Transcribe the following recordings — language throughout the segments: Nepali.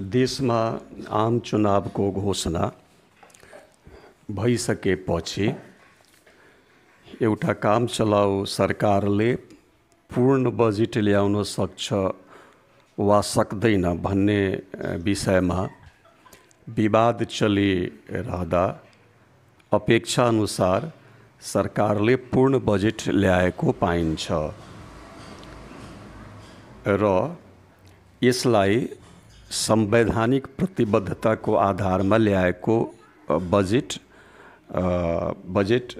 देशमा आम चुनावको घोषणा भइसकेपछि एउटा काम चलाउ सरकारले पूर्ण बजेट ल्याउन सक्छ वा सक्दैन भन्ने विषयमा विवाद चलिरहँदा अपेक्षाअनुसार सरकारले पूर्ण बजेट ल्याएको पाइन्छ। र यसलाई संवैधानिक प्रतिबद्धताको आधारमा ल्याएको बजेट बजेट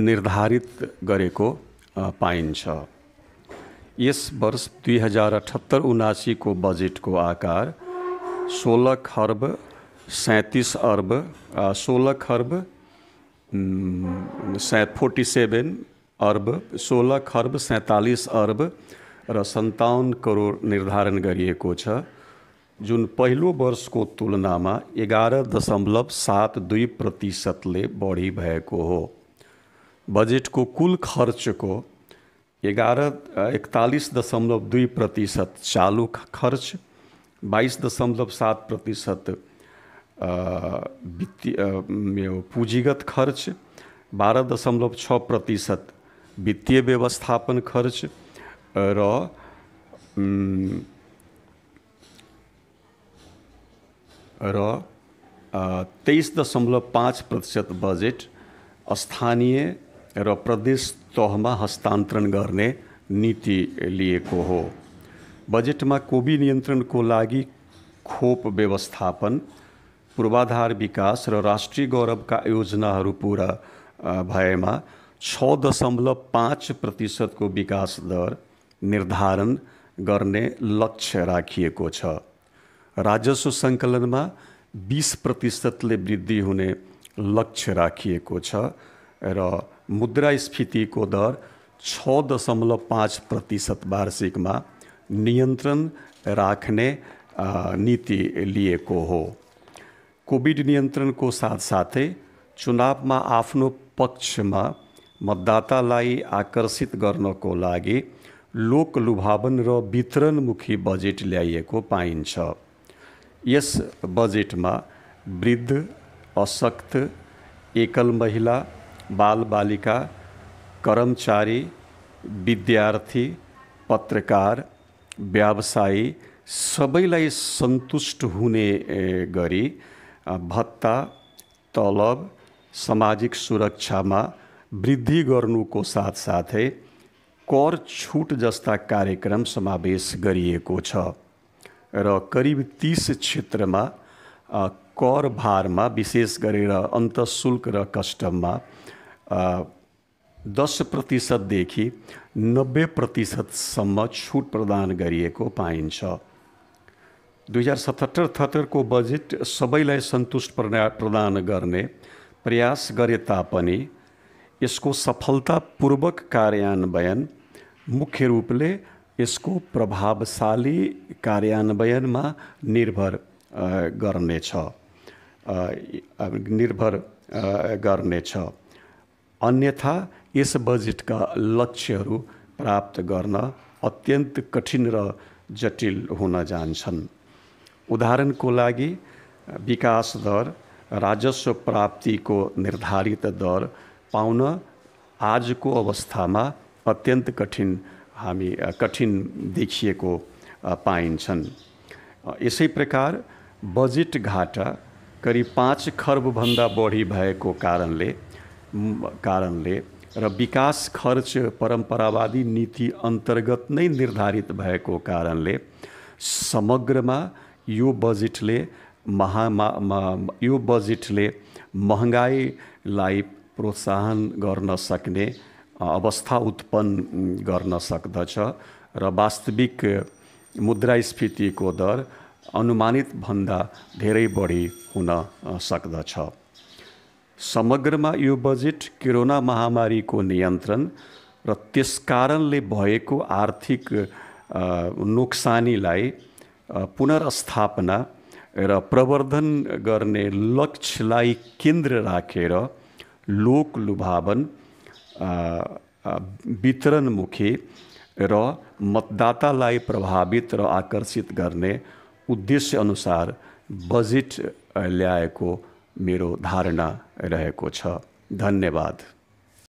निर्धारित गरेको पाइन्छ। यस वर्ष दुई हजार अठहत्तर उनासीको बजेटको आकार सोह्र खर्ब सैँतिस अर्ब सोह्र खर्ब फोर्टी सेभेन अर्ब सोह्र खर्ब सैँतालिस अर्ब र सन्ताउन्न करोड निर्धारण गरिएको छ जुन पहिलो वर्षको तुलनामा एघार दशमलव सात दुई प्रतिशतले बढी भएको हो। बजेटको कुल खर्चको एघार एकतालिस दशमलव दुई प्रतिशत चालु खर्च बाइस दशमलव सात प्रतिशत वित्तीय पुँजीगत खर्च बाह्र दशमलव छ प्रतिशत वित्तीय व्यवस्थापन खर्च र र तेइस दशमलव पाँच प्रतिशत बजेट स्थानीय र प्रदेश तहमा हस्तान्तरण गर्ने नीति लिएको हो। बजेटमा कोभिड नियन्त्रणको लागि खोप व्यवस्थापन पूर्वाधार विकास र राष्ट्रिय गौरवका योजनाहरू पुरा भएमा छ दशमलव पाँच प्रतिशतको विकास दर निर्धारण गर्ने लक्ष्य राखिएको छ। राजस्व सङ्कलनमा बिस प्रतिशतले वृद्धि हुने लक्ष्य राखिएको छ र मुद्रास्फीतिको दर छ दशमलव पाँच प्रतिशत वार्षिकमा नियन्त्रण राख्ने नीति लिएको हो। कोभिड नियन्त्रणको साथसाथै चुनावमा आफ्नो पक्षमा मतदातालाई आकर्षित गर्नको लागि लोक लुभावन र वितरणमुखी बजेट ल्याइएको पाइन्छ। यस बजेटमा वृद्ध अशक्त एकल महिला बालबालिका कर्मचारी विद्यार्थी पत्रकार व्यवसायी सबैलाई सन्तुष्ट हुने गरी भत्ता तलब सामाजिक सुरक्षामा वृद्धि गर्नुको साथसाथै कर छुट जस्ता कार्यक्रम समावेश गरिएको छ र करिब तिस क्षेत्रमा कर भारमा विशेष गरेर अन्तशुल्क र कस्टममा दस प्रतिशतदेखि नब्बे प्रतिशतसम्म छुट प्रदान गरिएको पाइन्छ। दुई हजार सतहत्तर अठहत्तरको बजेट सबैलाई सन्तुष्ट प्रदान गर्ने प्रयास गरे तापनि यसको सफलतापूर्वक कार्यान्वयन मुख्य रूपले यसको प्रभावशाली कार्यान्वयनमा निर्भर गर्नेछ। निर्भर गर्नेछ। अन्यथा यस बजेटका लक्ष्यहरू प्राप्त गर्न अत्यन्त कठिन र जटिल हुन जान्छन्। उदाहरणको लागि विकास दर राजस्व प्राप्तिको निर्धारित दर पाउन आजको अवस्थामा अत्यन्त कठिन हामी कठिन देखिएको पाइन्छन्। यसै प्रकार बजेट घाटा करिब पाँच खर्बभन्दा बढी भएको कारणले कारणले र विकास खर्च परम्परावादी नीति अन्तर्गत नै निर्धारित भएको कारणले समग्रमा यो बजेटले महामा यो बजेटले महँगाइलाई प्रोत्साहन गर्न सक्ने अवस्था उत्पन्न गर्न सक्दछ र वास्तविक मुद्रास्फीतिको दर अनुमानित भन्दा धेरै बढी हुन सक्दछ समग्रमा यो बजेट कोरोना महामारीको नियन्त्रण र त्यस कारणले भएको आर्थिक नोक्सानीलाई पुनर्स्थापना र प्रवर्धन गर्ने लक्ष्यलाई केन्द्र राखेर लोक लुभावन वितरणमुखी र मतदातालाई प्रभावित र आकर्षित गर्ने उद्देश्य अनुसार बजेट ल्याएको मेरो धारणा रहेको छ धन्यवाद